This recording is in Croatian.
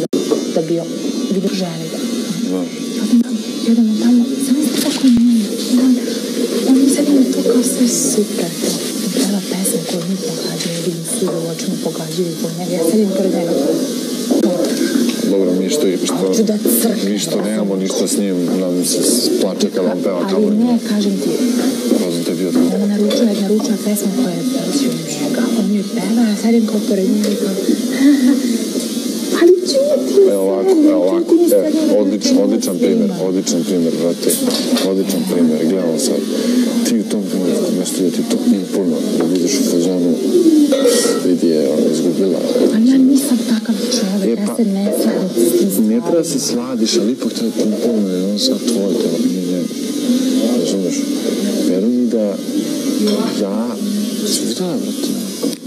za da bi žene. Da. Odem, jedemo tamo, tako nije. I on, on mi sad ima to kao sve super. Pesmu koju mi pogađaju, vidim svi u očima pogađaju po njega. Ja sedim pored njega. Dobro, mi što, što, da mi što nemamo ništa s njim, nam se plače kad on peva Ali tamo. ne, kažem ti, Poznam te bio tako. ona naručuje, naručuje pesmu koja je njega. On joj peva, ja sedim kao pored njega i kao... Evo ovako, evo ovako, e, odličan, odličan primjer, odličan primjer, brate, odličan primjer, gledamo sad, ti u tom trenutku, mjesto da ti to puno, da vidiš u fazonu, vidi je, ona izgubila. Ali ja nisam takav čovjek, E, ja pa- se ne sladim s tim Ne treba se sladiš, ali ipak treba puno, jer on sad tvoj, to nije njegov. Razumeš? Veruj mi da ja, si vidjela, brate,